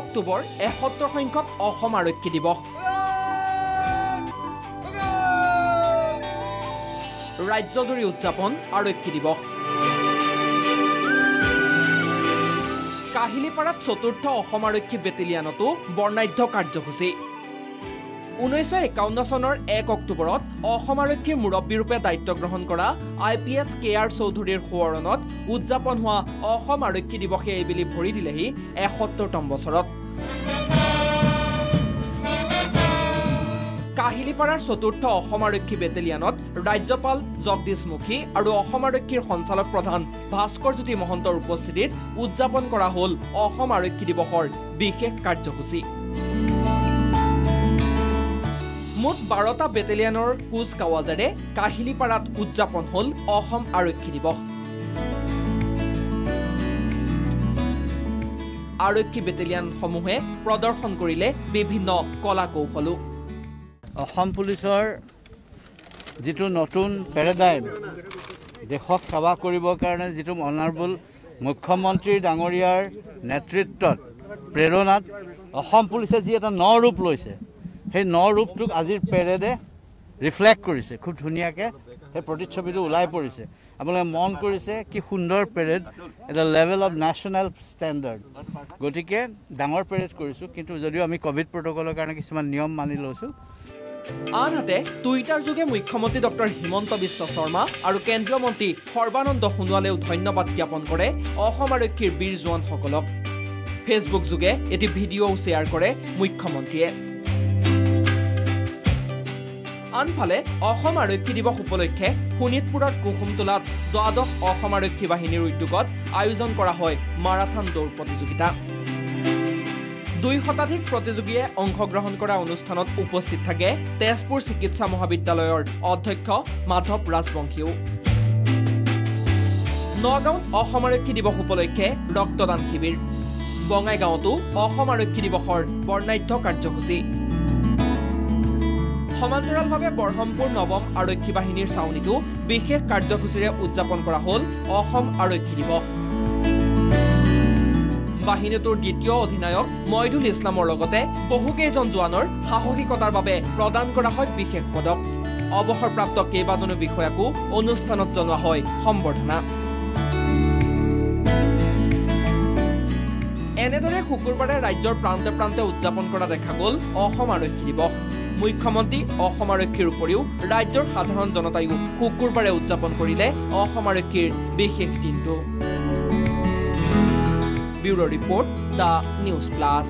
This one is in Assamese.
অক্টোবৰ এসত্তৰ সংখ্যক অসম আৰক্ষী দিৱস। ৰাজ্যজুৰি উদযাপন আৰক্ষী দিৱস। কাহিলীপাৰাত চতুৰ্থ অসম আৰক্ষী বেটেলিয়ানতো বৰ্ণাঢ্য কাৰ্যসূচী। ঊনৈছশ একাৱন্ন চনৰ এক অক্টোবৰত অসম আৰক্ষীৰ মুৰব্বীৰূপে দায়িত্ব গ্ৰহণ কৰা I P S K R চৌধুৰীৰ সোঁৱৰণত উদযাপন হোৱা অসম আৰক্ষী দিৱসে এইবেলি ভৰি দিলেহি এসত্তৰতম বছৰত। কাহিলীপাৰাৰ চতুৰ্থ অসম আৰক্ষী বেটেলিয়ানত ৰাজ্যপাল জগদীশ মুখী আৰু অসম আৰক্ষীৰ সঞ্চালক প্ৰধান ভাস্কৰ জ্যোতি মহন্তৰ উপস্থিতিত উদযাপন কৰা হ'ল অসম আৰক্ষী দিৱসৰ বিশেষ কাৰ্যসূচী। মুঠ বাৰটা বেটেলিয়ানৰ কুচ কাৱাজেৰে কাহিলীপাৰাত উদযাপন হ'ল অসম আৰক্ষী দিৱস। আৰক্ষী বেটেলিয়ানসমূহে প্ৰদৰ্শন কৰিলে বিভিন্ন কলা কৌশলো অসম পুলিচৰ যিটো নতুন পেৰাডাইম দেশক সেৱা কৰিবৰ কাৰণে যিটো অনাৰবল মুখ্যমন্ত্ৰী ডাঙৰীয়াৰ নেতৃত্বত প্ৰেৰণাত অসম পুলিচে যি এটা ন ৰূপ লৈছে সেই ন ৰূপটোক আজিৰ পেৰেডে ৰিফ্লেক্ট কৰিছে খুব ধুনীয়াকৈ সেই প্ৰতিচ্ছবিটো ওলাই পৰিছে। আপোনালোকে মন কৰিছে কি সুন্দৰ পেৰেড এটা লেভেল অফ নেশ্যনেল ষ্টেণ্ডাৰ্ড গতিকে ডাঙৰ পেৰেড কৰিছোঁ কিন্তু যদিও আমি ক'ভিড প্ৰট'কলৰ কাৰণে কিছুমান নিয়ম মানি লৈছোঁ। আনহাতে টুইটাৰ যোগে মুখ্যমন্ত্ৰী ডক্টৰ হিমন্ত বিশ্ব শৰ্মা আৰু কেন্দ্ৰীয় মন্ত্ৰী সৰ্বানন্দ সোণোৱালেও ধন্যবাদ জ্ঞাপন কৰে অসম আৰক্ষীৰ বীৰ জোৱানসকলক। ফেচবুক যোগে এটি ভিডিঅ'ও শ্বেয়াৰ কৰে মুখ্যমন্ত্ৰীয়ে। আনফালে অসম আৰক্ষী দিৱস উপলক্ষে শোণিতপুৰত কুসুমটোলাত দ্বাদশ অসম আৰক্ষী বাহিনীৰ উদ্যোগত আয়োজন কৰা হয় মাৰাথন দৌৰ প্ৰতিযোগিতা। দুই শতাধিক প্ৰতিযোগীয়ে অংশগ্ৰহণ কৰা অনুষ্ঠানত উপস্থিত থাকে তেজপুৰ চিকিৎসা মহাবিদ্যালয়ৰ অধ্যক্ষ মাধৱ ৰাজবংশীও। নগাঁৱত অসম আৰক্ষী দিৱস উপলক্ষে ৰক্তদান শিবিৰ। বঙাইগাঁৱতো অসম আৰক্ষী দিৱসৰ বৰ্ণাঢ্য কাৰ্যসূচী। সমান্তৰালভাৱে বৰহমপুৰ নৱম আৰক্ষী বাহিনীৰ চাউনীতো বিশেষ কাৰ্যসূচীৰে উদযাপন কৰা হ'ল অসম আৰক্ষী দিৱস। বাহিনীটোৰ দ্বিতীয় অধিনায়ক মইদুল ইছলামৰ লগতে বহুকেইজন জোৱানৰ সাহসিকতাৰ বাবে প্ৰদান কৰা হয় বিশেষ পদক। অৱসৰপ্ৰাপ্ত কেইবাজনো বিষয়াকো অনুষ্ঠানত জনোৱা হয় সম্বৰ্ধনা। এনেদৰে শুকুৰবাৰে ৰাজ্যৰ প্ৰান্তে প্ৰান্তে উদযাপন কৰা দেখা গ'ল অসম আৰক্ষী দিৱস। মুখ্যমন্ত্ৰী অসম আৰক্ষীৰ উপৰিও ৰাজ্যৰ সাধাৰণ জনতায়ো শুকুৰবাৰে উদযাপন কৰিলে অসম আৰক্ষীৰ বিশেষ দিনটো। Bureau' report the news plus.